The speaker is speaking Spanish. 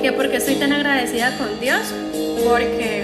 que porque estoy tan agradecida con Dios, porque